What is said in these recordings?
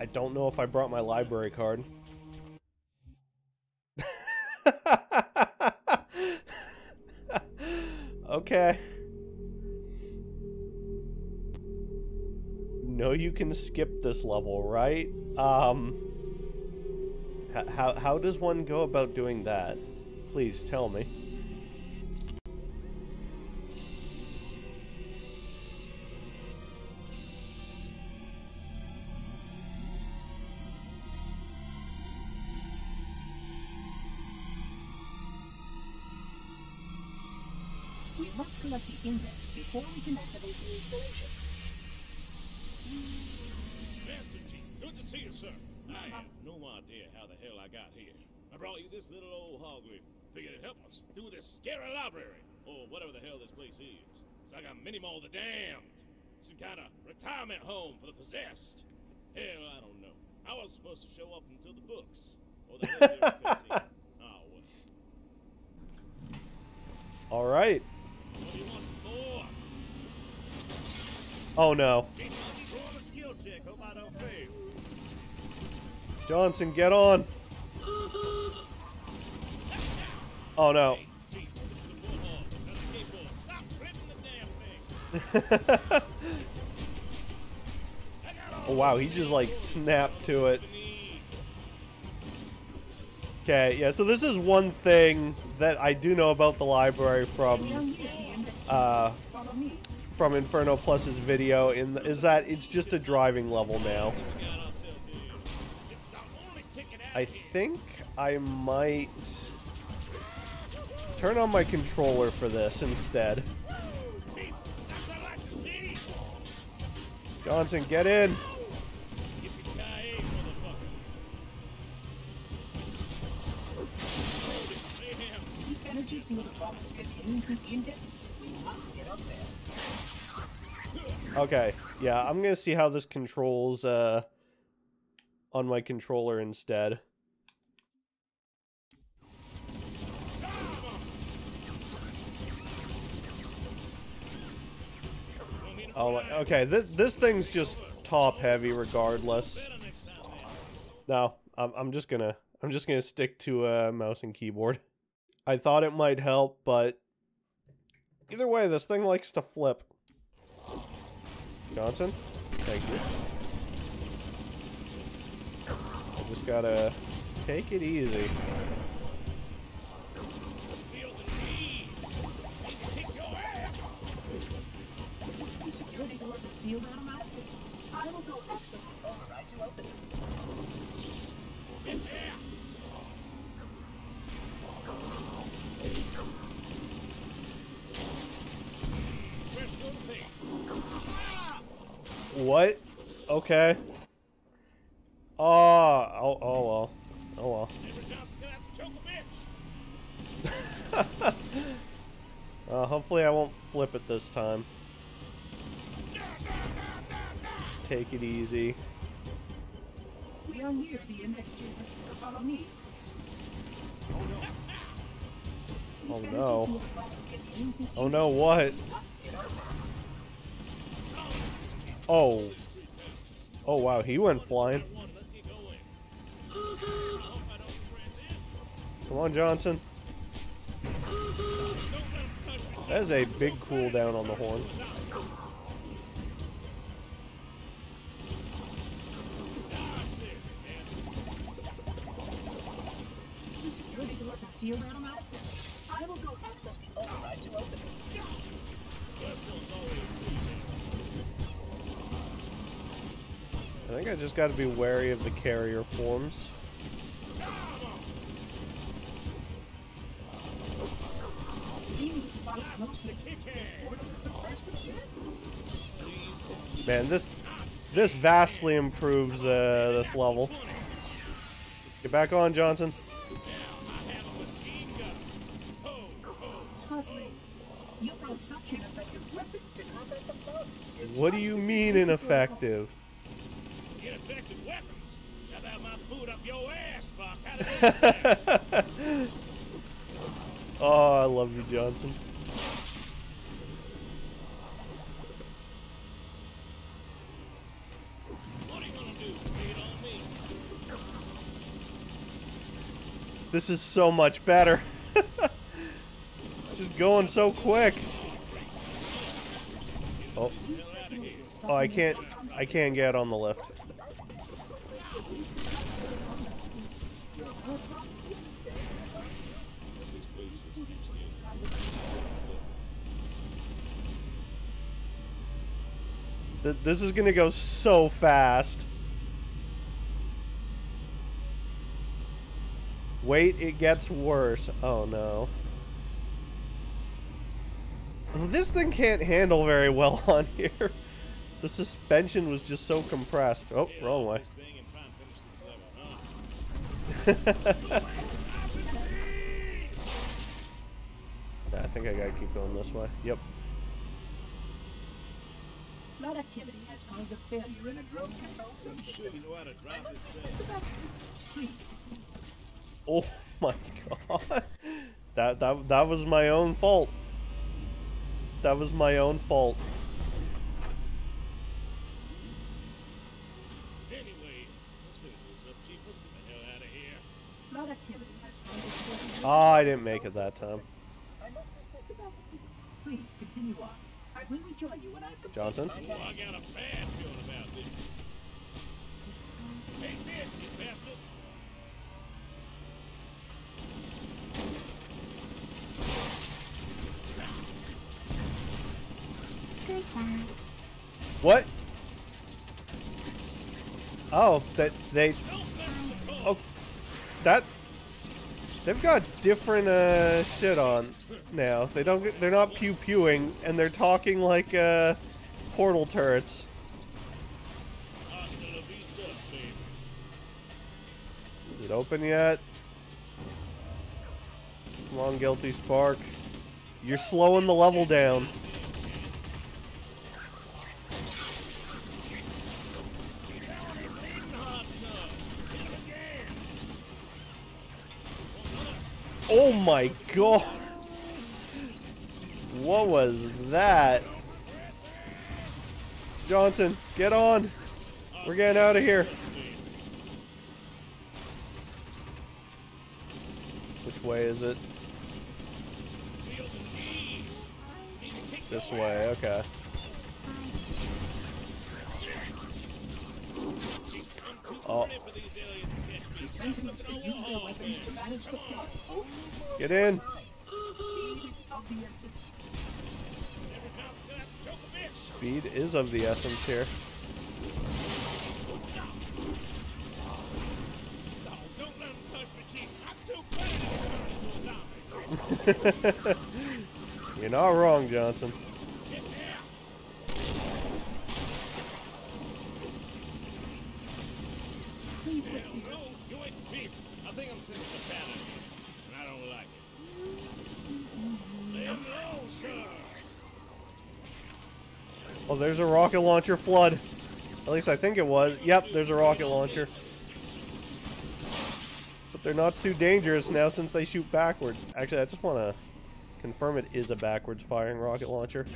I don't know if I brought my library card. okay. No, you can skip this level, right? Um, how, how does one go about doing that? Please tell me. The index before we can activate the installation. Master Chief, good to see you, sir. I have no idea how the hell I got here. I brought you this little old hoglet. Figured it'd help us through this scary library, or whatever the hell this place is. It's like a mini mall the damned. Some kind of retirement home for the possessed. Hell, I don't know. I was supposed to show up until the books. Or the hell they were cutscene. Oh, ah, well. All right. What do you want some more? Oh no. Keep on throwing a skill check. Hope I don't fail. Johnson, get on. Oh no. Oh wow, he just like snapped to it. Okay, yeah, so this is one thing that I do know about the library from uh. From InfernoPlus's video in is that it's just a driving level now. I think I might turn on my controller for this instead. Johnson, get in. Motherfucker. Damn. The energy field box index. Okay, yeah, I'm gonna see how this controls uh, on my controller instead. Oh, okay. This this thing's just top heavy, regardless. No, I'm I'm just gonna I'm just gonna stick to uh, mouse and keyboard. I thought it might help, but either way, this thing likes to flip. Johnson, thank you. I just gotta take it easy. Feel Okay. Oh, oh, oh well. Oh well. Edward Johnson's gonna have to choke a bitch. Uh, hopefully I won't flip it this time. Just take it easy. We are near the index chamber. Follow me. Oh, no. field box Oh no, what? We must get up there. Oh. Oh wow, he went flying. Come on, Johnson. That is a big cooldown on the horn. Security doors think I just got to be wary of the carrier forms. Man, this this vastly improves uh, this level. Get back on, Johnson. What do you mean? Ineffective boot up your ass, Buck. oh, I love you, Johnson. This is so much better. Just going so quick. Oh. Oh, I can't, I can't get on the left. Th- This is gonna go so fast. Wait, it gets worse. Oh no. This thing can't handle very well on here. The suspension was just so compressed. Oh, wrong way. This thing and try and finish this level, huh? Yeah, I think I gotta keep going this way. Yep. Flood activity has caused a failure in a drone control system. Sure you know how to drive this thing. Set the battery. Please Oh my god. That that that was my own fault. That was my own fault. Anyway, let's finish this up, Chief. Let's get the hell out of here. Flood activity has caused a failure. Ah, I didn't make it that time. I must set the battery. Please continue on. I will rejoin you when I've completed Johnson? Oh. I got a bad feeling about this. Take this, you bastard! What? Oh, that they Don't mess with the code! oh that they've got different uh shit on now. They don't. They're not pew pewing and they're talking like uh portal turrets. Is it open yet? Come on, Guilty Spark. You're slowing the level down. My god! What was that? Johnson, get on! We're getting out of here. Which way is it? This way, okay. Oh, Get in! Speed is of the essence. Here. You're not wrong, Johnson. You ain't the. I think I'm a pattern, and I don't like it. Alone, sir. Oh, there's a rocket launcher flood. At least I think it was. Yep, there's a rocket launcher. But they're not too dangerous now since they shoot backwards. Actually, I just want to confirm it is a backwards firing rocket launcher.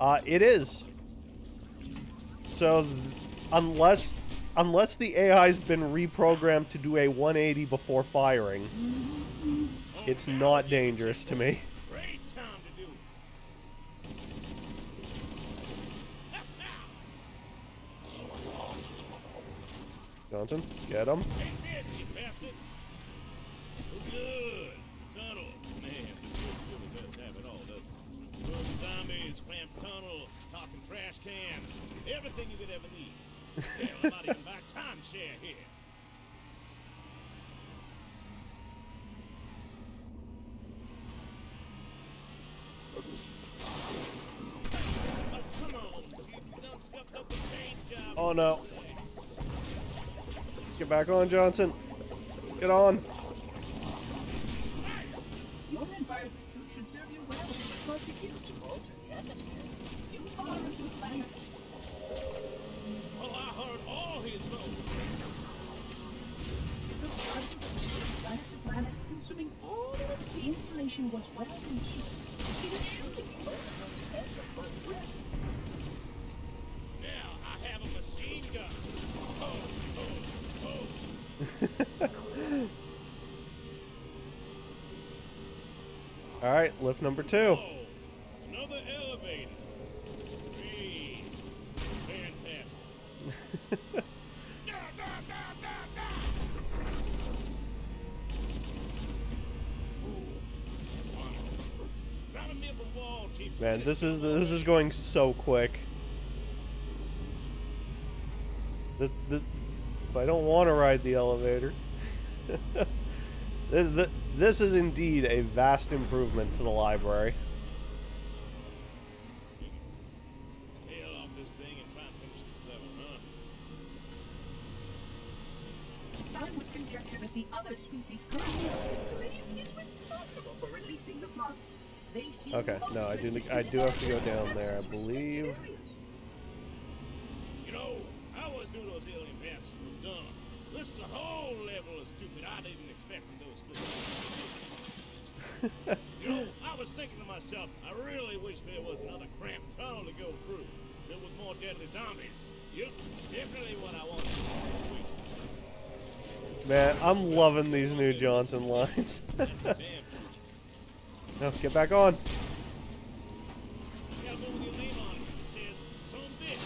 Uh, it is. So, unless unless the AI's been reprogrammed to do a 180 before firing, it's not dangerous to me. Great time to do it. Johnson, get him. Take this, you bastard. Good. Tunnel. Man, this place really does have it all, doesn't it? Room zombies, cramped tunnels, talking trash cans, everything you could ever need. Hell, might even timeshare here. Oh no. Get back on, Johnson. Get on. station was well concealed. It is surely Now I have a machine gun. All right, lift number two. Oh. Man, this is this is going so quick. This, this, if I don't want to ride the elevator, this, this, this is indeed a vast improvement to the library. Tail off this Okay, no, I do. I do have to go down there, I believe. You know, I always knew those alien bastards was dumb. This is a whole level of stupid I didn't expect from those split. you know, I was thinking to myself, I really wish there was another cramped tunnel to go through, filled with more deadly zombies. Yep, definitely what I wanted. Man, I'm loving these new Johnson lines. That's for damn sure. No, get back on. You got a book with your name on it. It says, some bitch,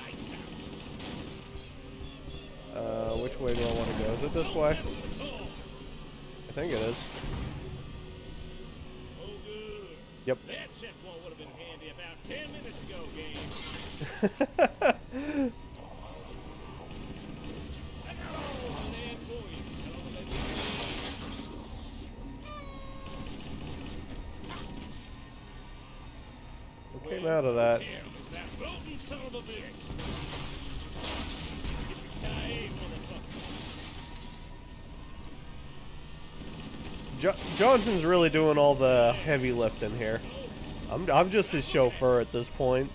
lights out. Uh, which way do I want to go? Is it this way? I think it is. Yep. That checkpoint would have been handy about 10 minutes ago, game. Jo- Johnson's really doing all the heavy lifting here. I'm, I'm just his chauffeur at this point.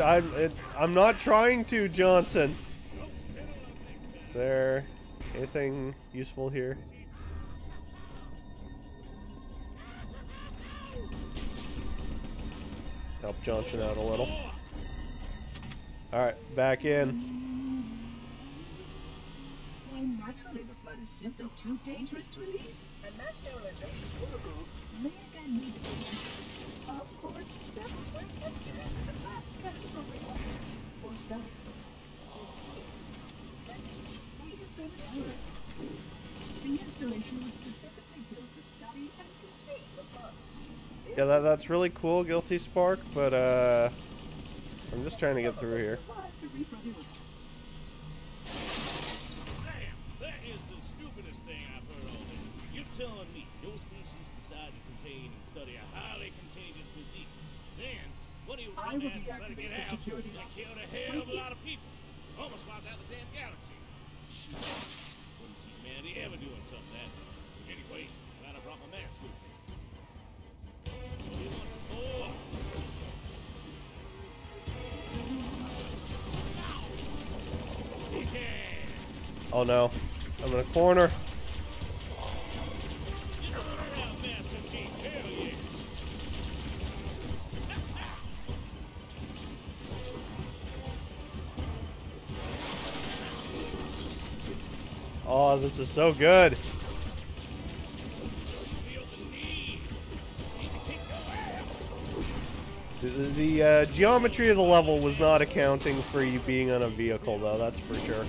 I'm, I'm not trying to, Johnson. Is there anything useful here? Help Johnson out a little. Alright, back in. Why, naturally, the flood is simply too dangerous to release. And mass sterilization protocols may again need to be. Of course, samples were kept here at the last catastrophic moment was done. It seems that this may have been error. The installation was specifically built to study and contain the flood. Yeah, that, that's really cool, Guilty Spark, but uh, I'm just trying to get through here. I will dumbass let it get the out security and lock. killed a hell of a lot of people? Almost wiped out the damn galaxy. Shoot. Wouldn't see humanity ever doing something that. Anyway, glad I brought my mask with me. You want some more? Oh no, I'm in a corner. This is so good. The. The, uh, geometry of the level was not accounting for you being on a vehicle, though, that's for sure.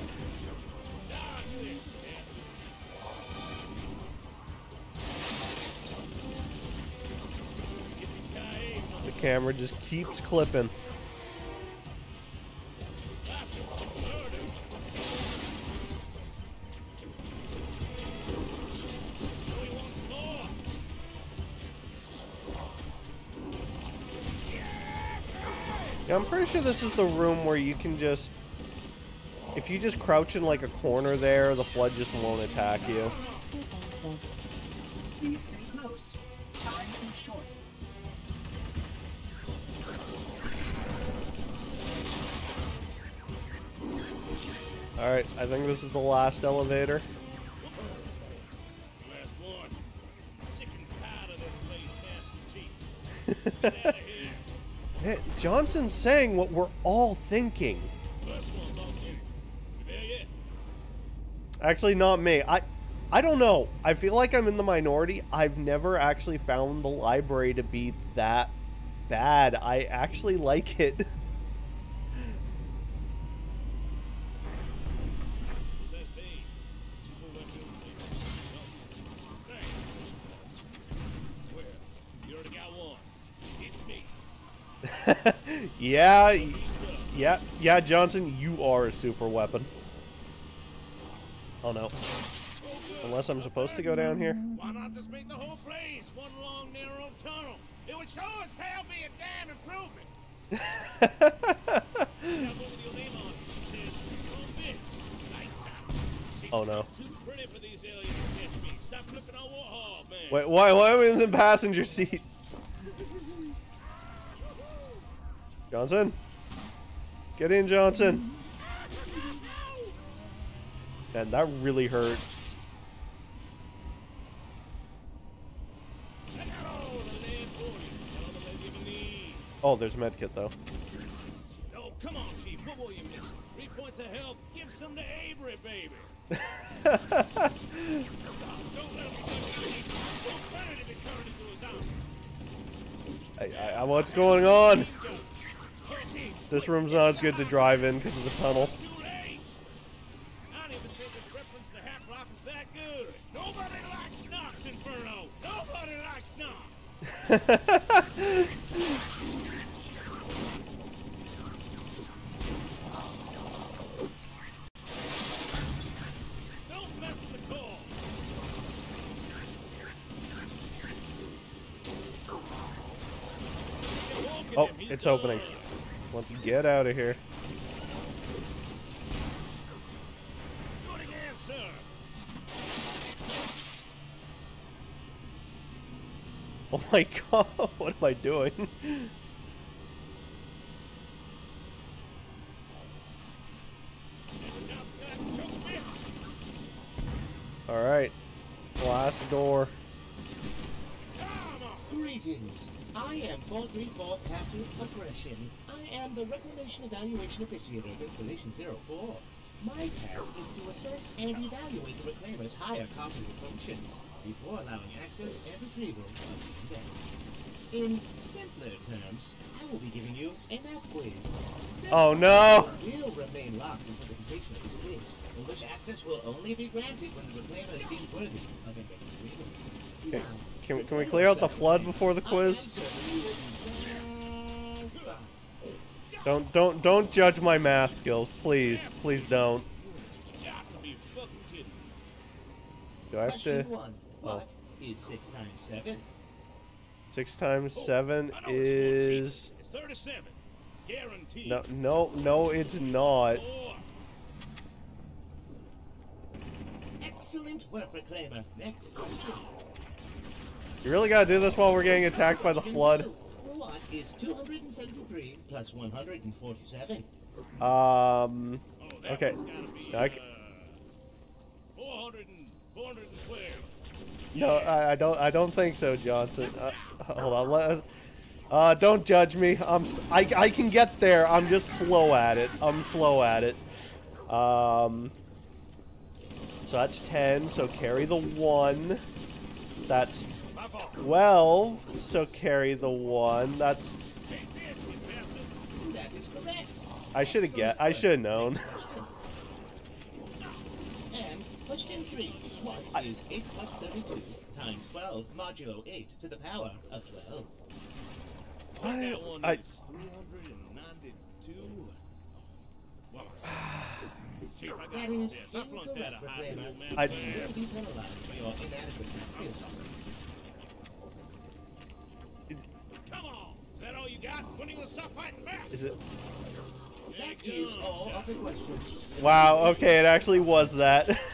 The camera just keeps clipping. Yeah, I'm pretty sure this is the room where you can just... If you just crouch in like a corner there, the flood just won't attack you. Please stay close. Time is short. Alright, I think this is the last elevator. Man, Johnson's saying what we're all thinking. Actually, not me. I, I don't know. I feel like I'm in the minority. I've never actually found the library to be that bad. I actually like it. What's that say? Super weapon Thanks. Where? You already got one. It's me. Yeah, y- Good stuff. yeah, yeah, Johnson, you are a super weapon. Oh no. Unless I'm supposed to go down here. Why not just make the whole place one long narrow tunnel? It would show as hell be a damn improvement. Now go with your name on it. It says, "Son bitch, lights out." She's Oh, no. Too pretty for these aliens to catch me. Stop looking on Warhol. Wait, why, why am I in the passenger seat? Johnson? Get in, Johnson. Man, that really hurt. I got all the land for you. Tell them they give me. Oh, there's a medkit though. No, come on, Chief. What will you miss? Three points of help. Give some to Avery, baby. Don't let him touch me. Don't let it be turned into his own. I, I, I, what's going on? This room's not as good to drive in because of the tunnel. Oh, it's opening. Let's get out of here. Oh my god, what am I doing? Alright. Last door. Greetings. I am 434 Passive Aggression. I am the Reclamation Evaluation Officiator of Installation 04. My task is to assess and evaluate the Reclaimer's higher cognitive functions before allowing access and retrieval of the index. In simpler terms, I will be giving you a math quiz. Oh no! will remain locked until the completion of this quiz, in which access will only be granted when the reclaimer is deemed worthy of index retrieval. Okay, Can, we- can we clear out the flood before the quiz? certain you will be just fine. Don't don't don't judge my math skills, please. Please don't. Got to be fucking kidding. Do I have to Question one. What is six times seven? six times Oh, seven I know this one, Chief. is It's 37. Guaranteed. no no no it's not. Excellent work, Reclaimer. Next question. You really gotta do this while we're getting attacked by the flood? What is 273 plus 147? Um Oh, Okay. one's gotta be, I c- uh, 400 and 412. no I, I don't I don't think so, Johnson. Uh, hold on. Let, uh don't judge me. I'm s- I, I can get there. I'm just slow at it. I'm slow at it. Um So that's 10, so carry the 1. That's My fault. 12, so carry the 1. That's Take this, you bastard. That is correct. I should have get I should have known. Next question. And question three. What is 8 plus 32 times 12 modulo 8 to the power of 12? I, That one I is 392. Well, I see. Chief, I got That it. is Yes, I flunked is it That you all of the questions. Wow, okay, it actually was that.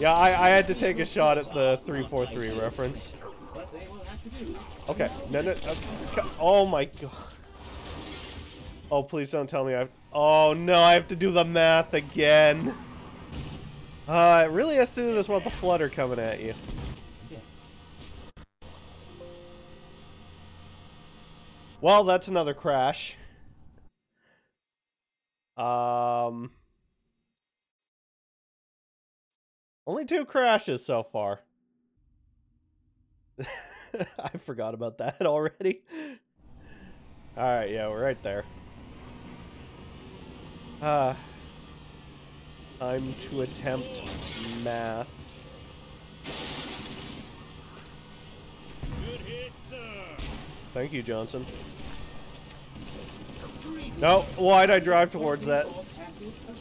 Yeah, I, I had to take a shot at the solved 343 by reference. What they will have to do. Okay, no, no, okay. Oh my god. Oh, please don't tell me I. Oh no, I have to do the math again. Uh, it really has to do this while the flutter coming at you. Well, that's another crash. Um, only two crashes so far. I forgot about that already. All right, yeah, we're right there. Uh, time to attempt math. Good hit, sir. Thank you, Johnson. No, why'd I drive towards that?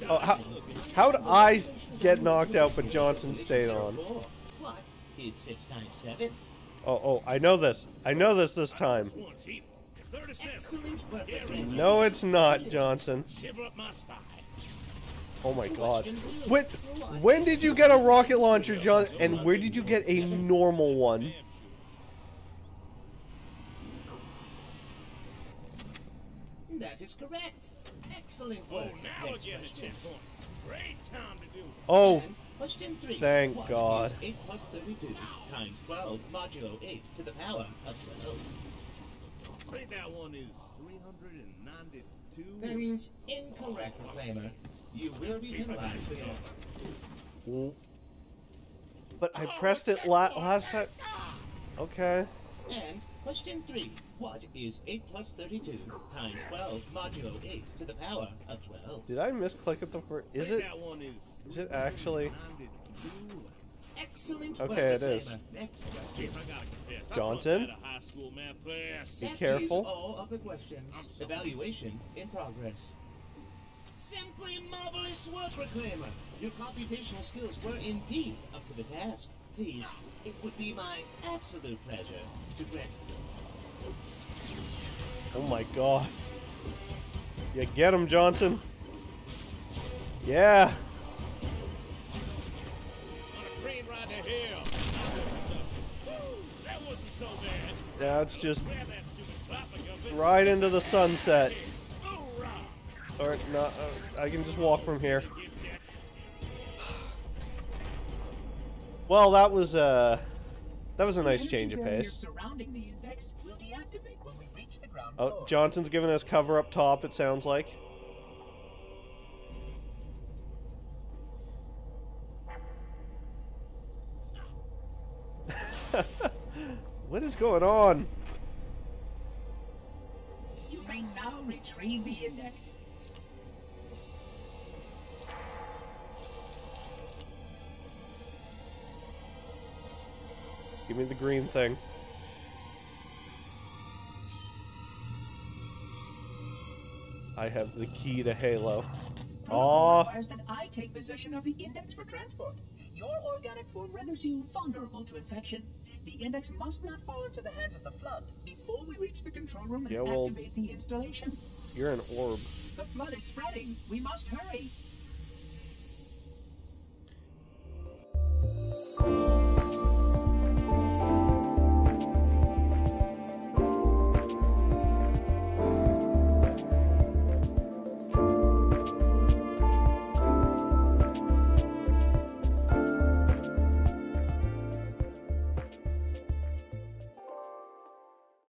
Oh, how, how'd I get knocked out but Johnson stayed on? Is six times seven? Oh, oh, I know this. I know this this time. This one, Chief. It's 37. Excellent work, Yeah, Reclaimer. No, it's not, Johnson. Oh my god. When, when did you get a rocket launcher, John? And where did you get a normal one? Damn sure. That is correct. Excellent Oh, work. now we're Next getting a question. checkpoint. Great time to do it. Oh, And question three. Thank What God. is 8 plus 32 times 12 modulo 8 to the power of 12? I think that one is 392. That is incorrect, Reclaimer. You will be penalized for your... Mm. but I oh, pressed it la last time. Okay. And question three. What is 8 plus 32 times 12 modulo 8 to the power of 12? Did I misclick it the first? Is think it? That one is. Is it actually? Excellent Okay, work, it is. Next question. I gotta confess. Johnson? I wasn't at a high school math class. Be That is careful. all of the questions. Evaluation in progress. Simply marvelous work, Reclaimer. Your computational skills were indeed up to the task. Please, it would be my absolute pleasure to grant Oh my god. You get him, Johnson. Yeah. On a train ride to hell. Woo, that wasn't so bad. Now it's just Grab that stupid clapping of it. right into the sunset. Or not? Uh, I can just walk from here. Well, that was uh, that was a nice change of pace. surrounding the index Oh. Johnson's giving us cover up top. It sounds like. what is going on? You may now retrieve the index. Give me the green thing. I have the key to Halo. Aw. requires that I take possession of the index for transport. Your organic form renders you vulnerable to infection. The index must not fall into the hands of the flood before we reach the control room and Yeah, well- activate the installation. You're an orb. The flood is spreading. We must hurry.